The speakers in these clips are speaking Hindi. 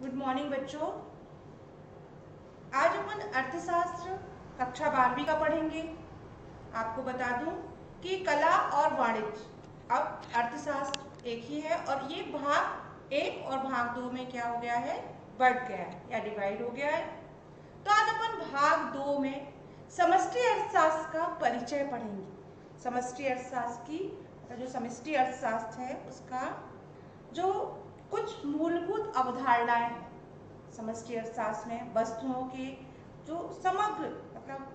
गुड मॉर्निंग बच्चों। आज अपन अर्थशास्त्र कक्षा बारहवीं का पढ़ेंगे। आपको बता दूँ कि कला और वाणिज्य, अब अर्थशास्त्र एक ही है और ये भाग एक और भाग दो में क्या हो गया है? बढ़ गया है या डिवाइड हो गया है। तो आज अपन भाग दो में समष्टि अर्थशास्त्र का परिचय पढ़ेंगे। समष्टि अर्थशास्त्र की जो समष्टि अर्थशास्त्र है, उसका जो कुछ मूलभूत अवधारणाएँ, समष्टि अर्थशास्त्र में वस्तुओं के जो समग्र मतलब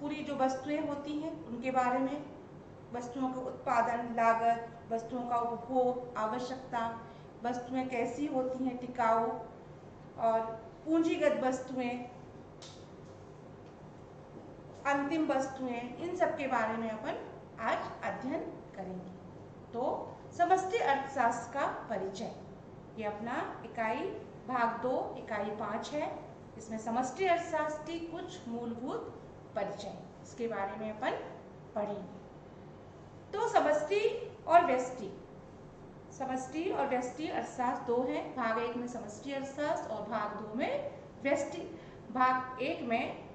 पूरी जो वस्तुएँ होती हैं, उनके बारे में, वस्तुओं के उत्पादन, लागत, वस्तुओं का उपभोग, आवश्यकता, वस्तुएँ कैसी होती हैं, टिकाऊ और पूंजीगत वस्तुएँ, अंतिम वस्तुएँ, इन सब के बारे में अपन आज अध्ययन करेंगे। तो समष्टि अर्थशास्त्र का परिचय। ये अपना इकाई भाग दो, इकाई पाँच है। इसमें समष्टि अर्थशास्त्र कुछ मूलभूत परिचय इसके बारे में अपन पढ़ेंगे। तो समष्टि और व्यष्टि। समष्टि और व्यष्टि अर्थशास्त्र दो हैं। भाग एक में समष्टि अर्थशास्त्र और भाग दो में व्यष्टि। भाग एक में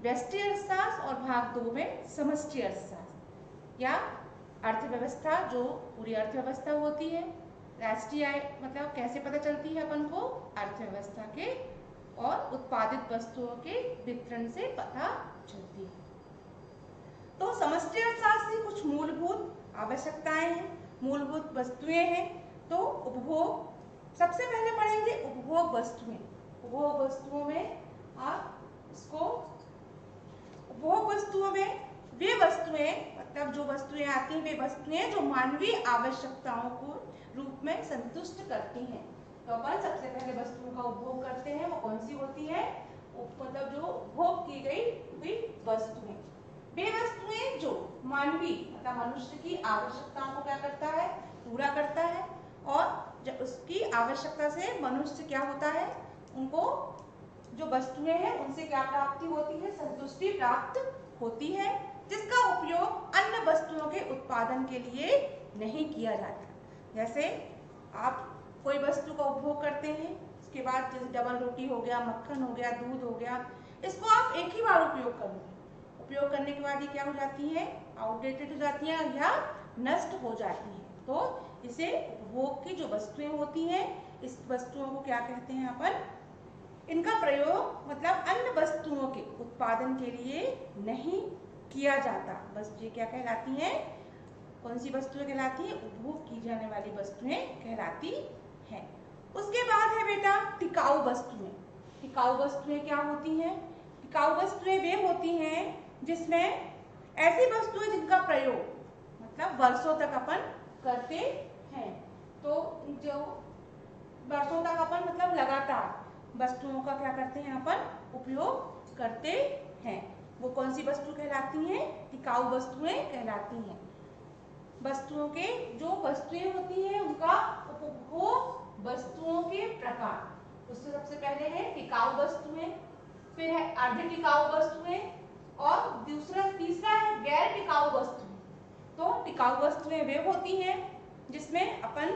व्यष्टि अर्थशास्त्र और भाग दो में समष्टि अर्थशास्त्र। या अर्थव्यवस्था, जो पूरी अर्थव्यवस्था होती है। राष्ट्रीय आय मतलब कैसे पता चलती है अपन को? अर्थव्यवस्था के और उत्पादित वस्तुओं के वितरण से पता चलती है। तो समष्टि अर्थशास्त्र की कुछ मूलभूत आवश्यकताएँ हैं, मूलभूत वस्तुएँ हैं। तो उपभोग, सबसे पहले पढ़ेंगे उपभोग वस्तुएँ उपभोग वस्तुओं में आप इसको, उपभोग वस्तुओं में वे वस्तुएँ मतलब जो वस्तुएँ आती हैं, वे वस्तुएँ जो मानवीय आवश्यकताओं को रूप में संतुष्ट करती हैं। तो अपन सबसे पहले वस्तुओं का उपभोग करते हैं। वो कौन सी होती है? मतलब जो उपभोग की गई वे वस्तुएँ। वे वस्तुएँ जो मानवीय मतलब मनुष्य की आवश्यकताओं को क्या करता है? पूरा करता है। और जब उसकी आवश्यकता से मनुष्य क्या होता है? उनको जो वस्तुएँ हैं, उनसे क्या प्राप्ति होती है? संतुष्टि प्राप्त होती है, जिसका उपयोग अन्य वस्तुओं के उत्पादन के लिए नहीं किया जाता। जैसे आप कोई वस्तु का उपभोग करते हैं, उसके बाद जैसे डबल रोटी हो गया, मक्खन हो गया, दूध हो गया, इसको आप एक ही बार उपयोग करोगे। उपयोग करने के बाद ये क्या हो जाती है? आउटडेटेड हो जाती है या नष्ट हो जाती है। तो इसे उपभोग की जो वस्तुएँ होती हैं, इस वस्तुओं को क्या कहते हैं अपन इनका प्रयोग मतलब अन्य वस्तुओं के उत्पादन के लिए नहीं किया जाता। बस ये क्या कहलाती हैं? कौन सी वस्तुएँ कहलाती हैं? उपभोग की जाने वाली वस्तुएँ कहलाती हैं। उसके बाद है बेटा, टिकाऊ वस्तुएँ। टिकाऊ वस्तुएँ क्या होती हैं? टिकाऊ वस्तुएँ वे होती हैं जिसमें ऐसी वस्तुएँ जिनका प्रयोग मतलब वर्षों तक अपन करते हैं। तो जो वर्षों तक अपन मतलब लगातार वस्तुओं का क्या करते हैं? अपन उपयोग करते हैं। वो कौन सी वस्तु कहलाती हैं? टिकाऊ वस्तुएँ कहलाती हैं। वस्तुओं के, जो वस्तुएँ होती है, उनका उपभोग वस्तुओं के प्रकार। उससे सबसे पहले है टिकाऊ वस्तुएँ, फिर है अर्ध टिकाऊ वस्तुएँ, और दूसरा, तीसरा है गैर टिकाऊ वस्तुएँ। तो टिकाऊ वस्तुएँ वे होती हैं जिसमें अपन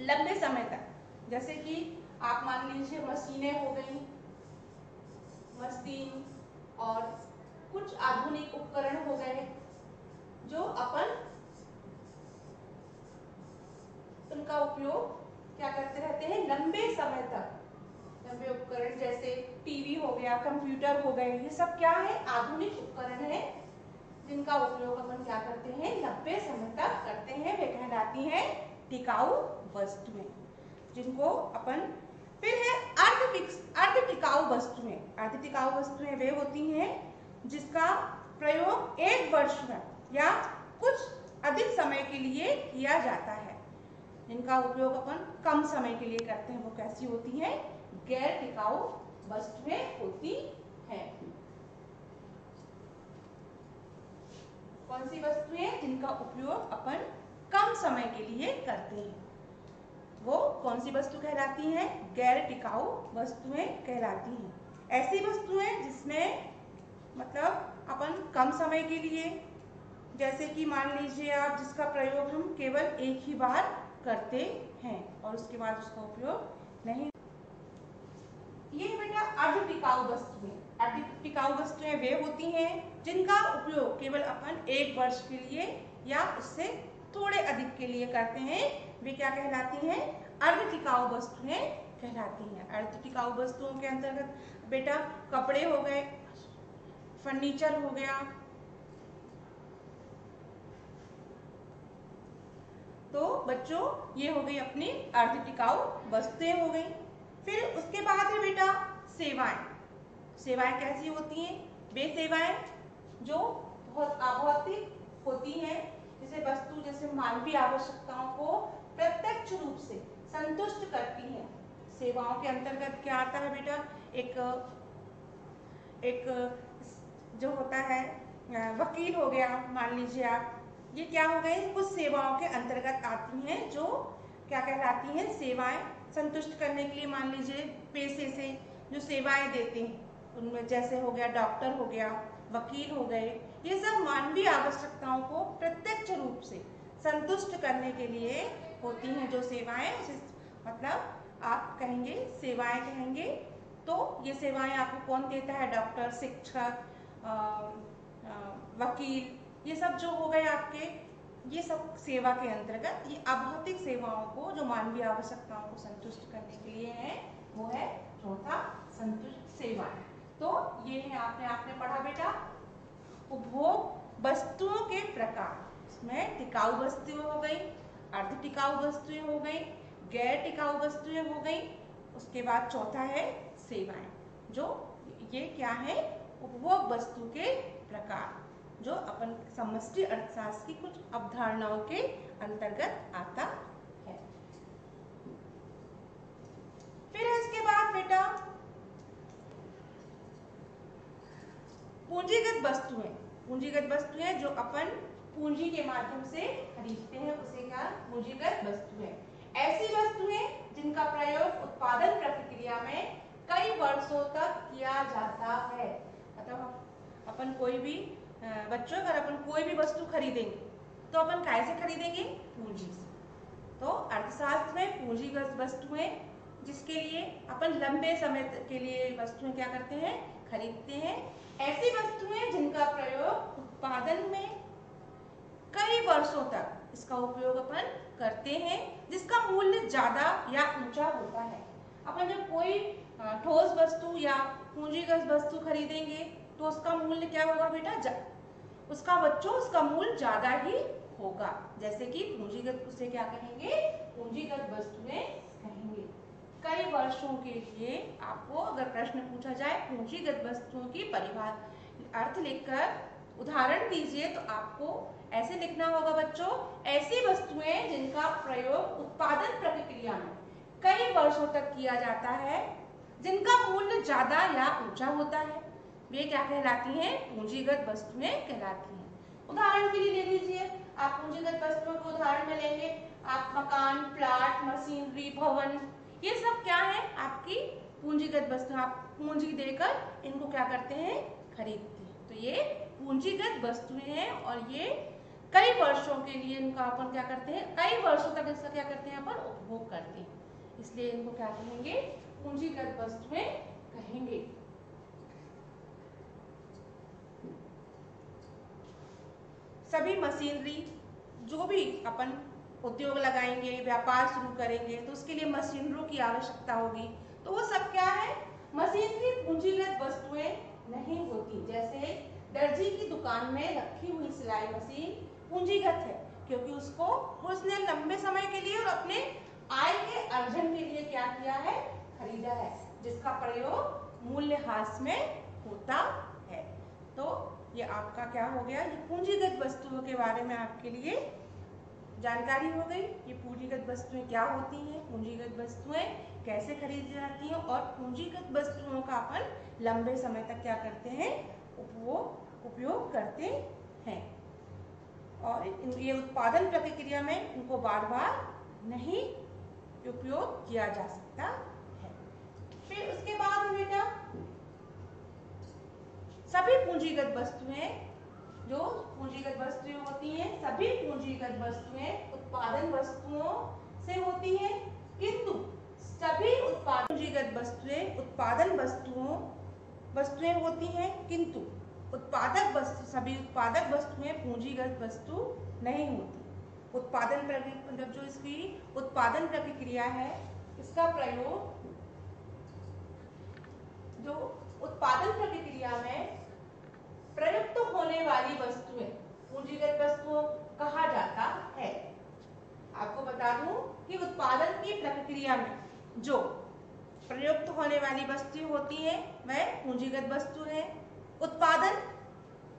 लंबे समय तक, जैसे कि आप मान लीजिए मशीनें हो गई, मशीन और कुछ आधुनिक उपकरण हो गए जो अपन उनका उपयोग क्या करते रहते हैं? लंबे समय तक। लंबे उपकरण जैसे टीवी हो गया, कंप्यूटर हो गए, ये सब क्या है? आधुनिक उपकरण है, जिनका उपयोग अपन क्या करते हैं? लंबे समय तक करते हैं। वे कहलाती हैं टिकाऊ वस्तुएँ, जिनको अपन फिर है अर्ध अर्ध टिकाऊ वस्तुएँ। अर्ध टिकाऊ वस्तुएँ वे होती हैं जिसका प्रयोग एक वर्ष में या कुछ अधिक समय के लिए किया जाता है जिनका उपयोग अपन कम समय के लिए करते हैं। वो कैसी होती है? गैर टिकाऊ वस्तुएँ होती हैं। कौन सी वस्तुएँ जिनका उपयोग अपन कम समय के लिए करते हैं? वो कौन सी वस्तु कहलाती हैं? गैर टिकाऊ वस्तुएँ कहलाती हैं। ऐसी वस्तुएँ जिसमें मतलब अपन कम समय के लिए, जैसे कि मान लीजिए आप जिसका प्रयोग हम केवल एक ही बार करते हैं और उसके बाद उसका उपयोग नहीं। ये बेटा अर्ध टिकाऊ वस्तुएँ अर्ध टिकाऊ वस्तुएँ वे होती हैं जिनका उपयोग केवल अपन एक वर्ष के लिए या उससे थोड़े अधिक के लिए करते हैं। वे क्या कहलाती हैं? अर्ध टिकाऊ वस्तुएँ कहलाती हैं। अर्ध टिकाऊ वस्तुओं के अंतर्गत बेटा कपड़े हो गए, फर्नीचर हो गया तो बच्चों, ये हो गई अपनी अर्ध टिकाऊ वस्तुएँ हो गई। फिर उसके बाद है बेटा, सेवाएँ। सेवाएँ कैसी होती हैं? वे सेवाएँ जो बहुत अभौतिक होती हैं। जैसे वस्तु, जैसे मानवीय आवश्यकताओं को प्रत्यक्ष रूप से संतुष्ट करती हैं। सेवाओं के अंतर्गत क्या आता है बेटा? एक एक जो होता है वकील हो गया, मान लीजिए आप। ये क्या हो गए? कुछ सेवाओं के अंतर्गत आती हैं जो क्या कहलाती हैं? सेवाएँ संतुष्ट करने के लिए मान लीजिए पैसे से जो सेवाएँ देते हैं, उनमें जैसे हो गया डॉक्टर हो गया, वकील हो गए, ये सब मानवीय आवश्यकताओं को प्रत्यक्ष रूप से संतुष्ट करने के लिए होती हैं जो सेवाएँ मतलब आप कहेंगे, सेवाएँ कहेंगे तो ये सेवाएँ आपको कौन देता है? डॉक्टर, शिक्षक वकील ये सब जो हो गए आपके, ये सब सेवा के अंतर्गत, ये अभौतिक सेवाओं को, जो मानवीय आवश्यकताओं को संतुष्ट करने के लिए है, वो है चौथा संतुष्ट सेवा। तो ये है आपने आपने पढ़ा बेटा? उपभोग वस्तुओं के प्रकार। इसमें टिकाऊ वस्तुएँ हो गई, अर्ध टिकाऊ वस्तुएँ हो गई, गैर टिकाऊ वस्तुएँ हो गई, उसके बाद चौथा है सेवाएँ, जो ये क्या है? उपभोग वस्तु के प्रकार। जो अपन समष्टि अर्थशास्त्र की कुछ अवधारणाओं के अंतर्गत आता है। फिर इसके बाद बेटा, पूंजीगत वस्तुएँ। पूंजीगत वस्तुएँ जो अपन पूंजी के माध्यम से खरीदते हैं, उसे क्या? पूंजीगत वस्तुएँ। ऐसी वस्तुएँ जिनका प्रयोग उत्पादन प्रक्रिया में कई वर्षों तक किया जाता है। मतलब अपन कोई भी बच्चों, अगर अपन कोई भी वस्तु खरीदेंगे तो अपन कैसे खरीदेंगे? पूंजी से। तो अर्थशास्त्र में पूंजीगत वस्तुएँ, जिसके लिए अपन लंबे समय के लिए वस्तुएँ क्या करते हैं? खरीदते हैं। ऐसी वस्तुएँ जिनका प्रयोग उत्पादन में कई वर्षों तक इसका उपयोग अपन करते हैं, जिसका मूल्य ज़्यादा या ऊँचा होता है। अपन जब कोई ठोस वस्तु या पूंजीगत वस्तु खरीदेंगे तो उसका मूल्य क्या होगा बेटा? उसका बच्चों, उसका मूल्य ज़्यादा ही होगा। जैसे कि पूंजीगत उसे क्या कहेंगे? पूंजीगत वस्तुएँ कहेंगे। कई वर्षों के लिए आपको अगर प्रश्न पूछा जाए पूंजीगत वस्तुओं की परिभाषा, अर्थ लिखकर उदाहरण दीजिए तो आपको ऐसे लिखना होगा बच्चों, ऐसी वस्तुएँ जिनका प्रयोग उत्पादन प्रक्रिया में कई वर्षों तक किया जाता है जिनका मूल्य ज़्यादा या ऊँचा होता है, वे क्या कहलाती हैं? पूंजीगत वस्तुएँ कहलाती हैं। उदाहरण के लिए ले लीजिए, आप पूंजीगत वस्तुओं को उदाहरण में लेंगे। आप मकान, प्लाट, मशीनरी, भवन, ये सब क्या है? आपकी पूंजीगत वस्तु, आप पूंजी देकर इनको क्या करते हैं? खरीदते हैं। तो ये पूंजीगत वस्तुएँ हैं और ये कई वर्षों के लिए इनका अपन क्या करते हैं? कई वर्षों तक इसका क्या करते हैं? अपन उपभोग करते हैं। इसलिए इनको क्या कहेंगे? पूंजीगत वस्तुएँ कहेंगे। सभी मशीनरी जो भी अपन उद्योग लगाएँगे, व्यापार शुरू करेंगे तो उसके लिए मशीनरों की आवश्यकता होगी। तो वो सब क्या है? मशीनरी पूंजीगत वस्तुएँ नहीं होती। जैसे दर्जी की दुकान में रखी हुई सिलाई मशीन पूंजीगत है, क्योंकि उसको उसने लंबे समय के लिए और अपने आय के अर्जन के लिए क्या किया है? खरीदा है, जिसका प्रयोग मूल्य हास में होता है। तो ये आपका क्या हो गया? ये पूंजीगत वस्तुओं के बारे में आपके लिए जानकारी हो गई। ये पूंजीगत वस्तुएँ क्या होती हैं? पूंजीगत वस्तुएँ कैसे खरीदी जाती हैं? और पूंजीगत वस्तुओं का अपन लंबे समय तक क्या करते हैं? उपभोग उपयोग करते हैं। और ये उत्पादन प्रक्रिया में इनको बार बार नहीं उपयोग किया जा सकता। फिर उसके बाद बेटा सभी पूंजीगत वस्तुएँ, जो पूंजीगत वस्तुएँ होती हैं, सभी पूंजीगत वस्तुएँ उत्पादन वस्तुओं से होती हैं। किंतु सभी उत्पादन पूंजीगत वस्तुएँ, उत्पादन वस्तुओं, वस्तुएँ होती हैं। किंतु उत्पादक वस्तु, सभी उत्पादक वस्तुएँ पूंजीगत वस्तु नहीं होती। उत्पादन मतलब जो इसकी उत्पादन प्रतिक्रिया है, इसका प्रयोग जो उत्पादन प्रतिक्रिया में प्रयुक्त होने वाली वस्तुएँ, पूंजीगत वस्तुओं कहा जाता है। आपको बता दूँ कि उत्पादन की प्रक्रिया में जो प्रयुक्त होने वाली वस्तु होती है, वह पूंजीगत वस्तु है। उत्पादन,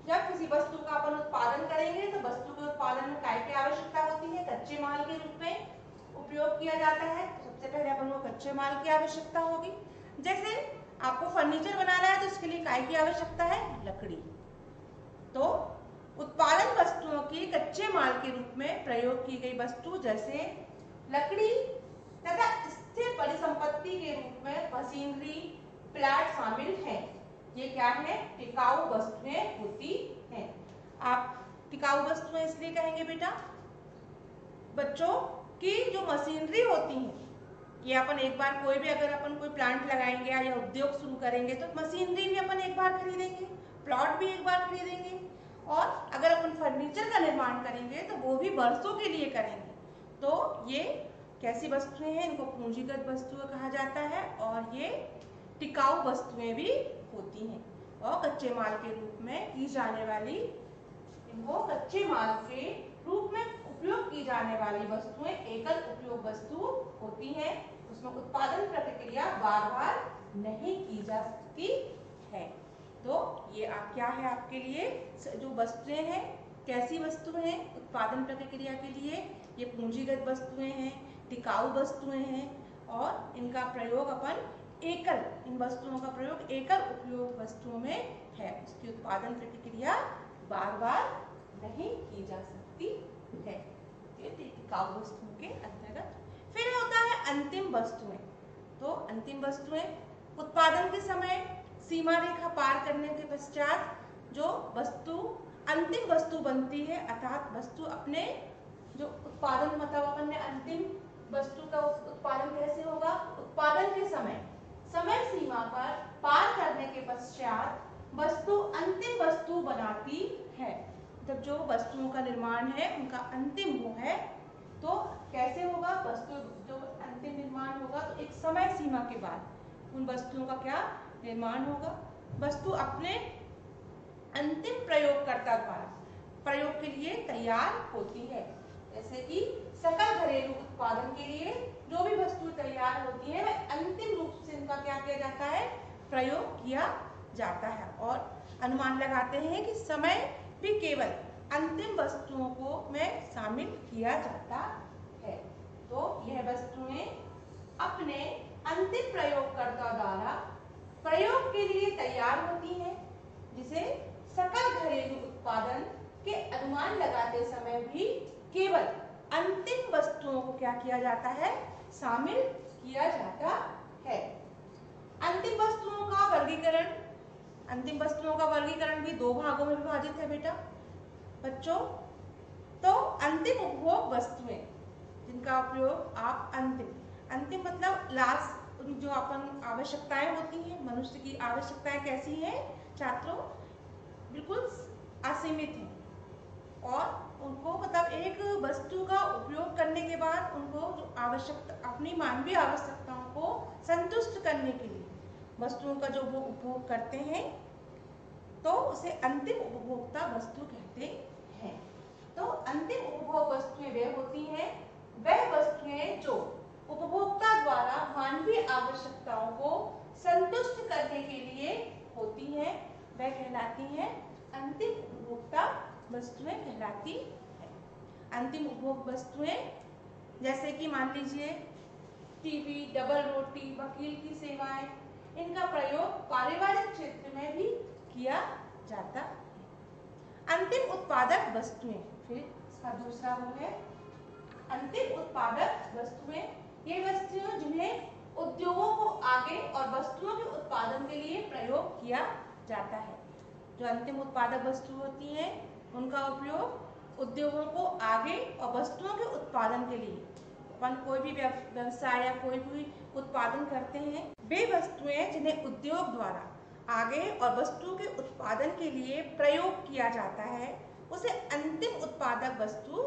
जब किसी वस्तु का अपन उत्पादन करेंगे तो वस्तु के उत्पादन में काय की आवश्यकता होती है? कच्चे माल के रूप में उपयोग किया जाता है। तो सबसे पहले अपन को कच्चे माल की आवश्यकता होगी। जैसे आपको फर्नीचर बनाना है तो उसके लिए काय की आवश्यकता है? लकड़ी। तो उत्पादन वस्तुओं की कच्चे माल के रूप में प्रयोग की गई वस्तु जैसे लकड़ी तथा स्थिर परिसंपत्ति के रूप में मशीनरी प्लाट शामिल है। ये क्या है? टिकाऊ वस्तुएँ होती हैं। आप टिकाऊ वस्तुएँ इसलिए कहेंगे बेटा? बच्चों, की जो मशीनरी होती है ये अपन एक बार कोई भी अगर अपन कोई प्लांट लगाएँगे या उद्योग शुरू करेंगे तो मशीनरी भी अपन एक बार खरीदेंगे प्लॉट भी एक बार खरीदेंगे। और अगर अपन फर्नीचर का निर्माण करेंगे तो वो भी वर्षों के लिए करेंगे। तो ये कैसी वस्तुएँ हैं? इनको पूंजीगत वस्तुएँ कहा जाता है और ये टिकाऊ वस्तुएँ भी होती हैं। और कच्चे माल के रूप में की जाने वाली, इनको कच्चे माल के रूप में उपयोग की जाने वाली वस्तुएँ, एकल उपयोग वस्तु होती हैं। उसमें उत्पादन प्रतिक्रिया बार बार नहीं की जा सकती है। तो ये आप क्या है आपके लिए? जो वस्तुएँ हैं, कैसी वस्तुएँ हैं उत्पादन प्रक्रिया के लिए? ये पूंजीगत वस्तुएँ हैं, टिकाऊ वस्तुएँ हैं और इनका प्रयोग अपन एकल, इन वस्तुओं का प्रयोग एकल उपयोग वस्तुओं में है। उसकी उत्पादन प्रतिक्रिया बार बार नहीं की जा सकती है। टिकाऊ वस्तुओं के अंतर्गत फिर होता है अंतिम वस्तुएँ। तो अंतिम वस्तुएँ, उत्पादन के समय सीमा रेखा पार करने के पश्चात जो वस्तु, अंतिम वस्तु बनती है, अर्थात वस्तु अपने जो उत्पादन मतलब अपन ने अंतिम वस्तु का उत्पादन कैसे होगा? उत्पादन के समय समय सीमा पर पार करने के पश्चात वस्तु अंतिम वस्तु बनाती है। जब जो वस्तुओं का निर्माण है, उनका अंतिम वो है तो कैसे होगा? वस्तु जो अंतिम निर्माण होगा तो एक समय सीमा के बाद उन वस्तुओं का क्या निर्माण होगा? वस्तु अपने अंतिम प्रयोगकर्ता द्वारा प्रयोग के लिए तैयार होती है। जैसे कि सकल घरेलू उत्पादन के लिए जो भी वस्तु तैयार होती है, वह अंतिम रूप से इनका क्या किया जाता है? प्रयोग किया जाता है। और अनुमान लगाते हैं कि समय भी केवल अंतिम वस्तुओं को में शामिल किया जाता है तो यह वस्तुएँ अपने अंतिम प्रयोगकर्ता द्वारा प्रयोग के लिए तैयार होती हैं, जिसे सकल घरेलू उत्पादन के अनुमान लगाते समय भी केवल अंतिम वस्तुओं को क्या किया जाता है? शामिल किया जाता है। अंतिम वस्तुओं का वर्गीकरण। अंतिम वस्तुओं का वर्गीकरण भी दो भागों में विभाजित है बेटा। बच्चों तो अंतिम उपभोग वस्तुएँ जिनका उपयोग आप अंतिम अंतिम मतलब लास्ट जो अपन आवश्यकताएँ होती हैं, मनुष्य की आवश्यकताएँ कैसी हैं, छात्रों, बिल्कुल असीमित हैं। और उनको मतलब एक वस्तु का उपयोग करने के बाद उनको जो आवश्यकता, अपनी मानवीय आवश्यकताओं को संतुष्ट करने के लिए वस्तुओं का जो वो उपभोग करते हैं तो उसे अंतिम उपभोक्ता वस्तु कहते हैं। तो अंतिम उपभोग वस्तुएँ वे होती हैं वह वस्तुएँ जो उपभोक्ता द्वारा मानवीय आवश्यकताओं को संतुष्ट करने के लिए होती हैं, वह कहलाती हैं अंतिम उपभोक्ता वस्तुएँ कहलाती है। अंतिम उपभोग वस्तुएँ, जैसे कि मान लीजिए, टीवी, डबल रोटी, वकील की सेवाएँ, इनका प्रयोग पारिवारिक क्षेत्र में भी किया जाता है। अंतिम उत्पादक वस्तुएँ, फिर इसका दूसरा वो है अंतिम उत्पादक वस्तुएँ, ये वस्तुएँ जिन्हें उद्योगों को आगे और वस्तुओं के उत्पादन के लिए प्रयोग किया जाता है। जो अंतिम उत्पादक वस्तु होती हैं, उनका उपयोग उद्योगों को आगे और वस्तुओं के उत्पादन के लिए। अपन कोई भी व्यवसाय या कोई भी उत्पादन करते हैं, वे वस्तुएँ जिन्हें उद्योग द्वारा आगे और वस्तु के उत्पादन के लिए प्रयोग किया जाता है, उसे अंतिम उत्पादक वस्तु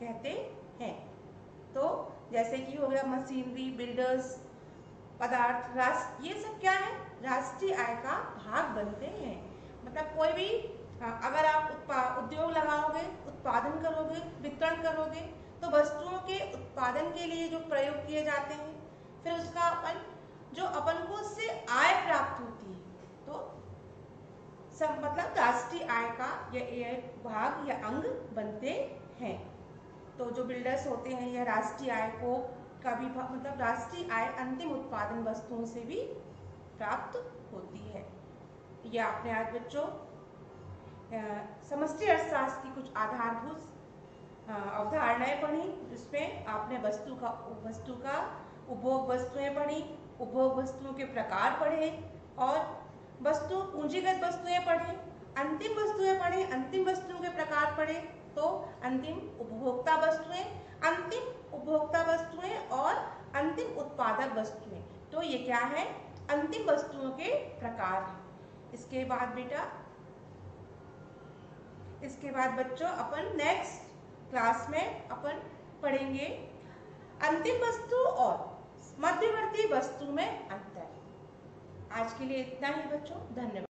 कहते हैं। तो जैसे कि हो गया मशीनरी बिल्डर्स पदार्थ, राष्ट्र, ये सब क्या है? राष्ट्रीय आय का भाग बनते हैं। मतलब कोई भी अगर आप उद्योग लगाओगे, उत्पादन करोगे, वितरण करोगे तो वस्तुओं के उत्पादन के लिए जो प्रयोग किए जाते हैं, फिर उसका अपन, जो अपन को उससे आय प्राप्त होती है तो सब मतलब राष्ट्रीय आय का ये भाग या अंग बनते हैं। तो जो बिल्डर्स होते हैं यह राष्ट्रीय आय को का मतलब राष्ट्रीय आय अंतिम उत्पादन वस्तुओं से भी प्राप्त होती है। यह आपने आज बच्चों समष्टि अर्थशास्त्र की कुछ आधारभूत अवधारणाएँ पढ़ी, जिसमें आपने वस्तु का वस्तु का उपभोग वस्तुएँ पढ़ी, उपभोग वस्तुओं के प्रकार पढ़े और वस्तु, पूंजीगत वस्तुएँ पढ़े। अंतिम वस्तुएँ पढ़े, अंतिम वस्तुओं के प्रकार पढ़े तो अंतिम उपभोक्ता वस्तुएँ, अंतिम उपभोक्ता वस्तुएँ और अंतिम उत्पादक वस्तुएँ। तो ये क्या है? अंतिम वस्तुओं के प्रकार इसके बाद बेटा, इसके बाद बच्चों अपन नेक्स्ट क्लास में अपन पढ़ेंगे अंतिम वस्तु और मध्यवर्ती वस्तु में अंतर। आज के लिए इतना ही बच्चों, धन्यवाद।